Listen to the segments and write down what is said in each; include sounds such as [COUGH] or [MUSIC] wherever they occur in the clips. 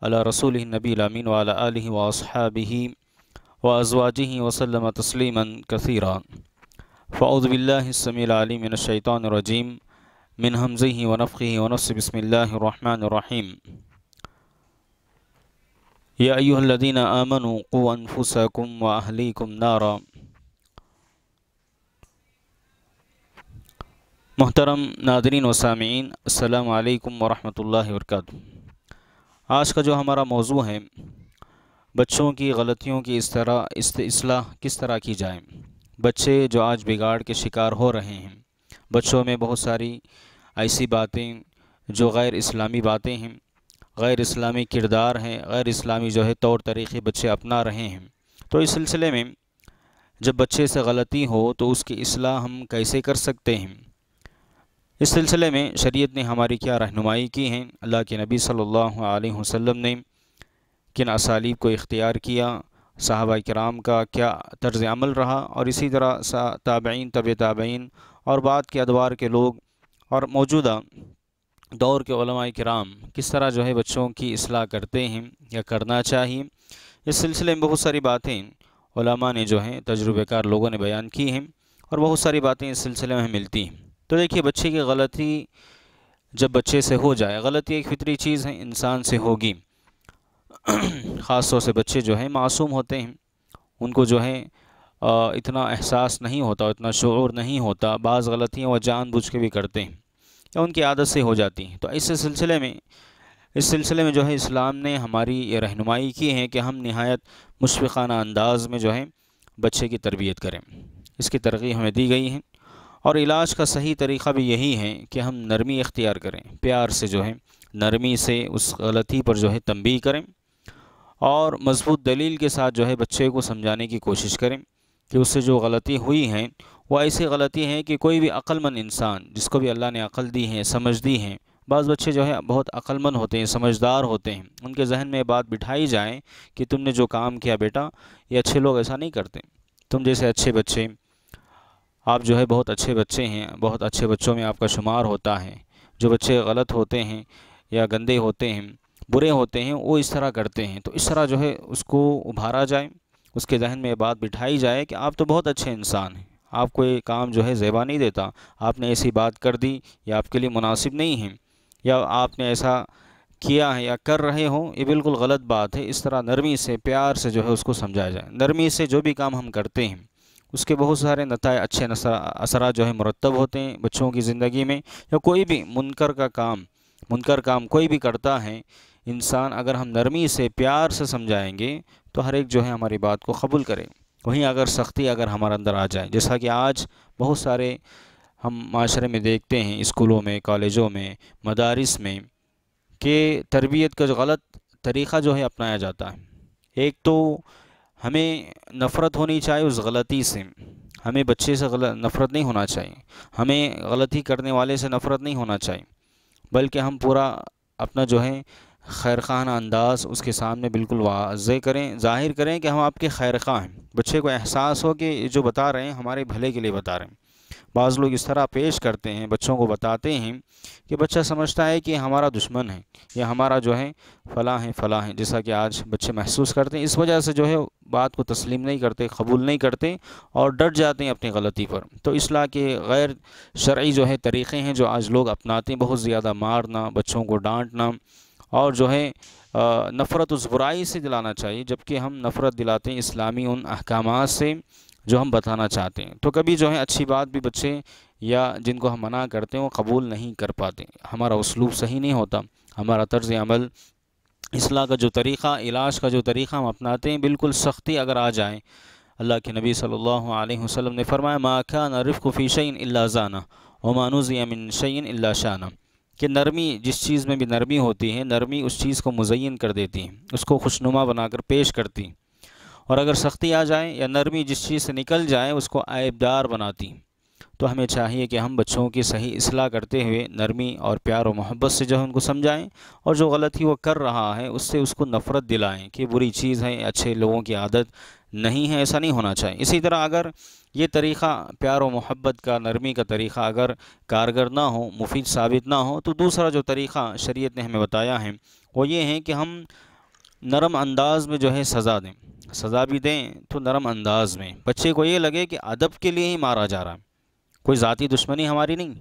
على رسوله النبي الأمين وعلى آله وأصحابه وأزواجه وسلم تسليما كثيرا. فأعوذ بالله السميع العليم من الشيطان الرجيم. من همزه ونفخه ونفسه بسم الله الرحمن الرحيم. يا أيها الذين آمنوا قوا أنفسكم وأهليكم نارا. محترم ناظرین و سامعین السلام علیکم ورحمۃ اللہ وبرکاتہ آج کا جو ہمارا موضوع ہے، بچوں کی غلطیوں کی اس طرح اصلاح کس طرح کی جائے؟ بچے جو آج بگاڑ کے شکار ہو رہے ہیں، بچوں میں بہت ساری ایسی باتیں جو غیر اسلامی باتیں ہیں، غیر اسلامی کردار ہیں، غیر اسلامی جو ہے طور طریقے بچے اپنا رہے ہیں۔ تو اس سلسلے میں جب بچے سے غلطی ہو تو اس کی اصلاح ہم کیسے کر سکتے ہیں؟ اس سلسلے میں شریعت نے ہماری کیا رہنمائی کی ہیں؟ اللہ کے نبی صلی اللہ علیہ وسلم نے کن اسالیب کو اختیار کیا؟ صحابہ کرام کا کیا طرز عمل رہا؟ اور اسی طرح تابعین، طب تابعین اور بعد کے ادوار کے لوگ اور موجودہ دور کے علماء کرام کس طرح جو ہے بچوں کی اصلاح کرتے ہیں یا کرنا چاہیے؟ اس سلسلے میں بہت ساری باتیں علماء نے جو ہیں تجربہ کار لوگوں نے بیان کی ہیں اور بہت ساری باتیں اس سلسلے میں ملتی ہیں۔ تو دیکھیے بچے کی غلطی جب بچے سے ہو جائے، غلطی ایک فطری چیز ہے، انسان سے ہوگی۔ [CLEARS THROAT] خاص طور سے بچے جو ہیں معصوم ہوتے ہیں، ان کو جو ہے اتنا احساس نہیں ہوتا، اتنا شعور نہیں ہوتا، بعض غلطیاں وہ جان بوجھ کے بھی کرتے ہیں یا ان کی عادت سے ہو جاتی ہیں۔ تو اس سلسلے میں، اس سلسلے میں جو ہے اسلام نے ہماری یہ رہنمائی کی ہے کہ ہم نہایت مشفقانہ انداز میں جو ہے بچے کی تربیت کریں۔ اس کی ترغیب ہمیں دی گئی ہیں اور علاج کا صحیح طریقہ بھی یہی ہے کہ ہم نرمی اختیار کریں، پیار سے جو ہے، نرمی سے اس غلطی پر جو ہے تنبیہ کریں اور مضبوط دلیل کے ساتھ جو ہے بچے کو سمجھانے کی کوشش کریں کہ اس سے جو غلطی ہوئی ہیں، وہ ایسی غلطی ہے کہ کوئی بھی عقل مند انسان جس کو بھی اللہ نے عقل دی ہے، سمجھ دی ہیں بعض بچے جو ہے بہت عقل مند ہوتے ہیں، سمجھدار ہوتے ہیں۔ ان کے ذہن میں بات بٹھائی جائے کہ تم نے جو کام کیا بیٹا، یہ اچھے لوگ ایسا نہیں کرتے۔ تم جیسے اچھے بچے آپ جو ہے بہت اچھے بچے ہیں، بہت اچھے بچوں میں آپ کا شمار ہوتا ہے۔ جو بچے غلط ہوتے ہیں یا گندے ہوتے ہیں، برے ہوتے ہیں، وہ اس طرح کرتے ہیں۔ تو اس طرح جو ہے اس کو ابھارا جائے، اس کے ذہن میں بات بٹھائی جائے کہ آپ تو بہت اچھے انسان ہیں۔ آپ کو یہ کام جو ہے زیبا نہیں دیتا۔ آپ نے ایسی بات کر دی یا آپ کے لیے مناسب نہیں ہے۔ یا آپ نے ایسا کیا ہے یا کر رہے ہوں، یہ بالکل غلط بات ہے۔ اس طرح نرمی سے، پیار سے جو ہے اس کو سمجھایا جائے۔ نرمی سے جو بھی کام ہم کرتے ہیں اس کے بہت سارے نتائج، اچھے اثرات جو ہے مرتب ہوتے ہیں بچوں کی زندگی میں یا کوئی بھی منکر کا کام، منکر کام کوئی بھی کرتا ہے، انسان اگر ہم نرمی سے، پیار سے سمجھائیں گے تو ہر ایک جو ہے ہماری بات کو قبول کرے۔ وہیں اگر سختی اگر ہمارے اندر آ جائے، جیسا کہ آج بہت سارے ہم معاشرے میں دیکھتے ہیں، اسکولوں میں، کالجوں میں، مدارس میں کہ تربیت کا جو غلط طریقہ جو ہے اپنایا جاتا ہے۔ ایک تو ہمیں نفرت ہونی چاہیے اس غلطی سے۔ ہمیں بچے سے غلط نفرت نہیں ہونا چاہیے۔ ہمیں غلطی کرنے والے سے نفرت نہیں ہونا چاہیے۔ بلکہ ہم پورا اپنا جو ہے خیر خانہ انداز اس کے سامنے بالکل واضح کریں۔ ظاہر کریں کہ ہم آپ کے خیر خواہ ہیں۔ بچے کو احساس ہو کہ جو بتا رہے ہیں ہمارے بھلے کے لیے بتا رہے ہیں۔ بعض لوگ اس طرح پیش کرتے ہیں، بچوں کو بتاتے ہیں کہ بچہ سمجھتا ہے کہ ہمارا دشمن ہے، یا ہمارا جو ہے فلاں ہے فلاں ہے، جیسا کہ آج بچے محسوس کرتے ہیں۔ اس وجہ سے جو ہے بات کو تسلیم نہیں کرتے، قبول نہیں کرتے اور ڈٹ جاتے ہیں اپنی غلطی پر۔ تو اصلاح کے غیر شرعی جو ہے طریقے ہیں جو آج لوگ اپناتے ہیں، بہت زیادہ مارنا، بچوں کو ڈانٹنا اور جو ہے نفرت اس برائی سے دلانا چاہیے۔ جبکہ ہم نفرت دلاتے ہیں اسلامی ان احکامات سے جو ہم بتانا چاہتے ہیں۔ تو کبھی جو ہے اچھی بات بھی بچے یا جن کو ہم منع کرتے ہیں، وہ قبول نہیں کر پاتے۔ ہمارا اسلوب صحیح نہیں ہوتا۔ ہمارا طرز عمل، اصلاح کا جو طریقہ، علاج کا جو طریقہ ہم اپناتے ہیں، بالکل سختی اگر آ جائے۔ اللہ کے نبی صلی اللہ علیہ وسلم نے فرمایا، ما کان رفق فی شعین اللہ زانہ و مانوزی من شعین اللہ شانہ کہ نرمی، جس چیز میں بھی نرمی ہوتی ہے، نرمی اس چیز کو مزین کر دیتی ہے، اس کو خوشنما بنا کر پیش کرتی اور اگر سختی آ جائے یا نرمی جس چیز سے نکل جائے اس کو عیبدار بناتی۔ تو ہمیں چاہیے کہ ہم بچوں کی صحیح اصلاح کرتے ہوئے نرمی اور پیار و محبت سے جو ہے ان کو سمجھائیں اور جو غلطی وہ کر رہا ہے اس سے اس کو نفرت دلائیں کہ بری چیز ہے، اچھے لوگوں کی عادت نہیں ہے، ایسا نہیں ہونا چاہیے۔ اسی طرح اگر یہ طریقہ پیار و محبت کا، نرمی کا طریقہ اگر کارگر نہ ہو، مفید ثابت نہ ہو، تو دوسرا جو طریقہ شریعت نے ہمیں بتایا ہے وہ یہ ہے کہ ہم نرم انداز میں جو ہے سزا دیں۔ سزا بھی دیں تو نرم انداز میں۔ بچے کو یہ لگے کہ ادب کے لیے ہی مارا جا رہا ہے۔ کوئی ذاتی دشمنی ہماری نہیں۔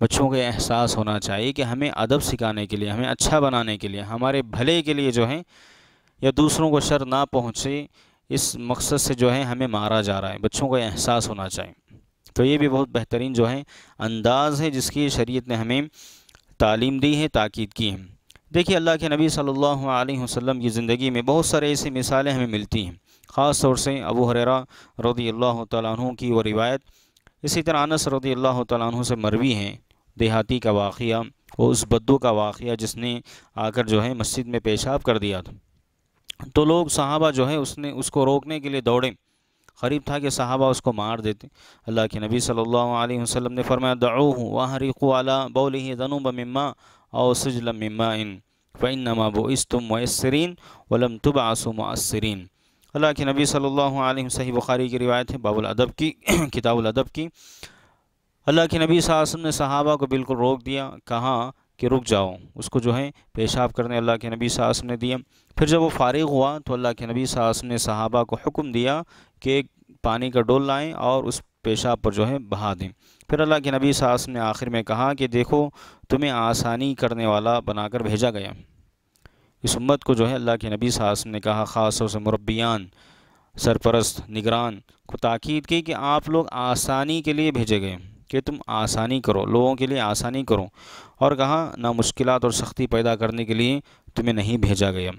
بچوں کو احساس ہونا چاہیے کہ ہمیں ادب سکھانے کے لیے، ہمیں اچھا بنانے کے لیے، ہمارے بھلے کے لیے جو ہے یا دوسروں کو شر نہ پہنچے، اس مقصد سے جو ہے ہمیں مارا جا رہا ہے۔ بچوں کو احساس ہونا چاہیے۔ تو یہ بھی بہت بہترین جو ہے انداز ہے جس کی شریعت نے ہمیں تعلیم دی ہے، تاکید کی ہے۔ دیکھیے اللہ کے نبی صلی اللہ علیہ وسلم کی زندگی میں بہت سارے ایسی مثالیں ہمیں ملتی ہیں۔ خاص طور سے ابو حریرہ رضی اللہ تعالیٰ عنہ کی وہ روایت۔ اسی طرح انس رضی اللہ تعالیٰ عنہ سے مروی ہیں۔ دیہاتی کا واقعہ، وہ اس بدو کا واقعہ جس نے آ کر جو ہے مسجد میں پیشاب کر دیا تھا۔ تو لوگ صحابہ جو ہے اس نے اس کو روکنے کے لیے دوڑے۔ قریب تھا کہ صحابہ اس کو مار دیتے۔ اللہ کے نبی صلی اللہ علیہ وسلم نے فرمایا، دعوه وحرقوا على بوله ذنوب مما او سجل مما ان، فانما بعثتم مؤثرین ولم تبعثوا مؤثرین۔ اللہ کے نبی صلی اللہ علیہ وسلم، صحیح بخاری کی روایت ہے، باب الادب کی، [CLEARS THROAT] کتاب الادب کی۔ اللہ کے نبی صلی اللہ علیہ وسلم نے صحابہ کو بالکل روک دیا، کہا کہ رک جاؤ، اس کو جو ہے پیشاب کرنے اللہ کے نبی صلی اللہ علیہ وسلم نے دیا۔ پھر جب وہ فارغ ہوا تو اللہ کے نبی صلی اللہ علیہ وسلم نے صحابہ کو حکم دیا کہ ایک پانی کا ڈول لائیں اور اس پیشاب پر جو ہے بہا دیں۔ پھر اللہ کے نبی صلی اللہ علیہ وسلم نے آخر میں کہا کہ دیکھو، تمہیں آسانی کرنے والا بنا کر بھیجا گیا۔ اس امت کو جو ہے اللہ کے نبی صلی اللہ علیہ وسلم نے کہا، خاص طور سے مربیان، سرپرست، نگران کو تاکید کی کہ آپ لوگ آسانی کے لیے بھیجے گئے، کہ تم آسانی کرو، لوگوں کے لیے آسانی کرو۔ اور کہا نہ مشکلات اور سختی پیدا کرنے کے لیے تمہیں نہیں بھیجا گیا۔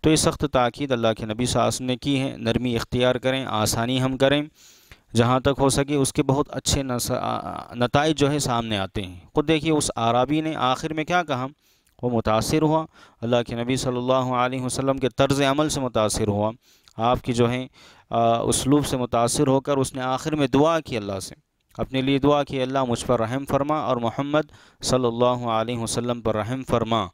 تو یہ سخت تاکید اللہ کے نبی صلی نے کی ہے۔ نرمی اختیار کریں، آسانی ہم کریں۔ جہاں تک ہو سکے اس کے بہت اچھے نتائج جو ہے سامنے آتے ہیں۔ خود دیکھیے اس عرابی نے آخر میں کیا کہا؟ وہ متاثر ہوا۔ اللہ کے نبی صلی اللہ علیہ وسلم کے طرز عمل سے متاثر ہوا۔ آپ کی جو ہے اسلوب سے متاثر ہو کر اس نے آخر میں دعا کی اللہ سے۔ اپنے لیے دعا کہ اللہ مجھ پر رحم فرما اور محمد صلی اللہ علیہ وسلم پر رحم فرما۔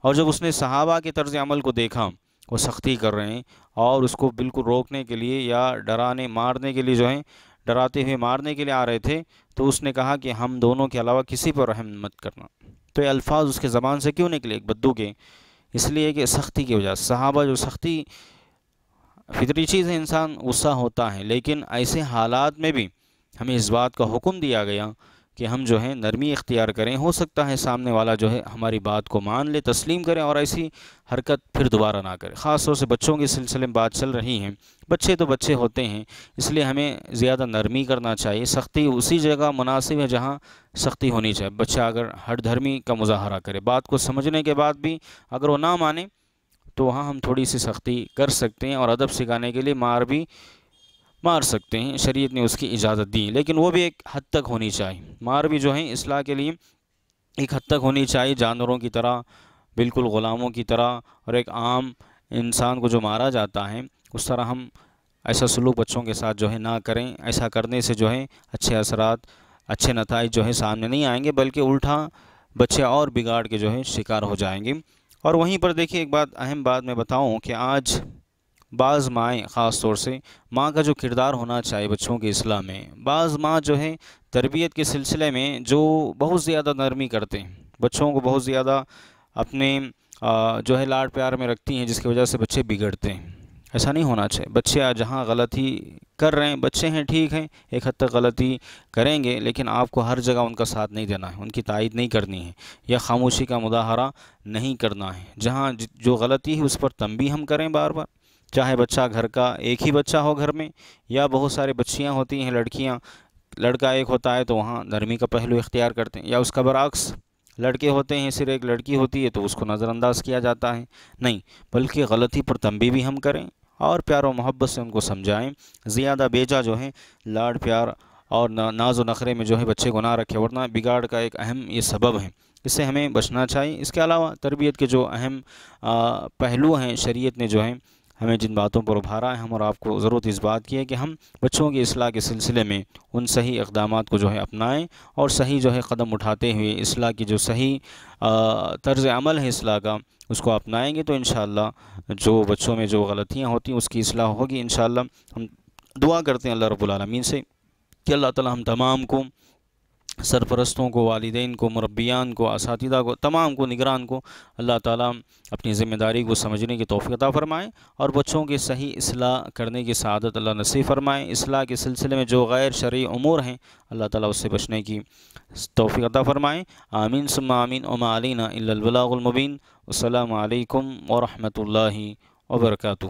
اور جب اس نے صحابہ کے طرز عمل کو دیکھا وہ سختی کر رہے ہیں اور اس کو بالکل روکنے کے لیے یا ڈرانے مارنے کے لیے جو ہے ڈراتے ہوئے مارنے کے لیے آ رہے تھے۔ تو اس نے کہا کہ ہم دونوں کے علاوہ کسی پر رحم مت کرنا۔ تو یہ الفاظ اس کے زبان سے کیوں نکلے؟ ایک بدو کے۔ اس لیے کہ سختی کی وجہ صحابہ جو سختی، فطری چیز ہے، انسان غصہ ہوتا ہے، لیکن ایسے حالات میں بھی ہمیں اس بات کا حکم دیا گیا کہ ہم جو ہے نرمی اختیار کریں، ہو سکتا ہے سامنے والا جو ہے ہماری بات کو مان لے، تسلیم کریں اور ایسی حرکت پھر دوبارہ نہ کرے۔ خاص طور سے بچوں کے سلسلے میں بات چل رہی ہیں۔ بچے تو بچے ہوتے ہیں، اس لیے ہمیں زیادہ نرمی کرنا چاہیے۔ سختی اسی جگہ مناسب ہے جہاں سختی ہونی چاہیے۔ بچہ اگر ہر دھرمی کا مظاہرہ کرے، بات کو سمجھنے کے بعد بھی اگر وہ نہ مانے تو وہاں ہم تھوڑی سی سختی کر سکتے ہیں اور ادب سکھانے کے لیے مار بھی مار سکتے ہیں، شریعت نے اس کی اجازت دی، لیکن وہ بھی ایک حد تک ہونی چاہیے مار بھی جو ہیں، اصلاح کے لیے ایک حد تک ہونی چاہیے جانوروں کی طرح، بالکل غلاموں کی طرح، اور ایک عام انسان کو جو مارا جاتا ہے، اس طرح ہم ایسا سلوک بچوں کے ساتھ جو ہے نہ کریں۔ ایسا کرنے سے جو ہے اچھے اثرات، اچھے نتائج جو ہے سامنے نہیں آئیں گے، بلکہ الٹا بچے اور بگاڑ کے جو ہے شکار ہو جائیں گے۔ اور وہیں پر دیکھیے، ایک بات اہم بات میں بتاؤں کہ آج بعض مائیں خاص طور سے ماں کا جو کردار ہونا چاہیے بچوں کے اصلاح میں، بعض ماں جو ہے تربیت کے سلسلے میں جو بہت زیادہ نرمی کرتے ہیں۔ بچوں کو بہت زیادہ اپنے جو ہے لاڈ پیار میں رکھتی ہیں، جس کی وجہ سے بچے بگڑتے ہیں۔ ایسا نہیں ہونا چاہیے۔ بچے جہاں غلطی کر رہے ہیں، بچے ہیں، ٹھیک ہیں، ایک حد تک غلطی کریں گے، لیکن آپ کو ہر جگہ ان کا ساتھ نہیں دینا ہے۔ ان کی تائید نہیں کرنی ہے یا خاموشی کا مظاہرہ نہیں کرنا ہے۔ جہاں جو غلطی ہے، اس پر تنبیہ ہم کریں بار بار۔ چاہے بچہ گھر کا ایک ہی بچہ ہو گھر میں، یا بہت سارے بچیاں ہوتی ہیں، لڑکیاں، لڑکا ایک ہوتا ہے تو وہاں نرمی کا پہلو اختیار کرتے ہیں، یا اس کا برعکس، لڑکے ہوتے ہیں، صرف ایک لڑکی ہوتی ہے تو اس کو نظر انداز کیا جاتا ہے۔ نہیں، بلکہ غلطی پر تنبی بھی ہم کریں اور پیار و محبت سے ان کو سمجھائیں۔ زیادہ بیجا جو ہے، لاڈ پیار اور ناز و نخرے میں جو ہے بچے کو نہ رکھے، ورنہ بگاڑ کا ایک اہم یہ سبب ہے۔ اس سے ہمیں بچنا چاہیے۔ اس کے علاوہ تربیت کے جو اہم پہلو ہیں، شریعت نے جو ہیں ہمیں جن باتوں پر ابھارا ہے، ہم اور آپ کو ضرورت اس بات کی ہے کہ ہم بچوں کی اصلاح کے سلسلے میں ان صحیح اقدامات کو جو ہے اپنائیں اور صحیح جو ہے قدم اٹھاتے ہوئے اصلاح کی جو صحیح طرز عمل ہے اصلاح کا، اس کو اپنائیں گے تو انشاءاللہ جو بچوں میں جو غلطیاں ہوتی ہیں، اس کی اصلاح ہوگی، انشاءاللہ ہم دعا کرتے ہیں اللہ رب العالمین سے کہ اللہ تعالی ہم تمام کو سرپرستوں کو، والدین کو، مربیان کو اساتذہ کو، تمام کو، نگران کو اللہ تعالیٰ اپنی ذمہ داری کو سمجھنے کی توفیق عطا فرمائیں اور بچوں کی صحیح اصلاح کرنے کی سعادت اللہ نصیب فرمائیں اصلاح کے سلسلے میں جو غیر شرعی امور ہیں، اللہ تعالیٰ اس سے بچنے کی توفیق عطا فرمائیں آمین، ثم آمین اما علینا البلاغ المبین۔ السلام علیکم ورحمۃ اللہ وبرکاتہ۔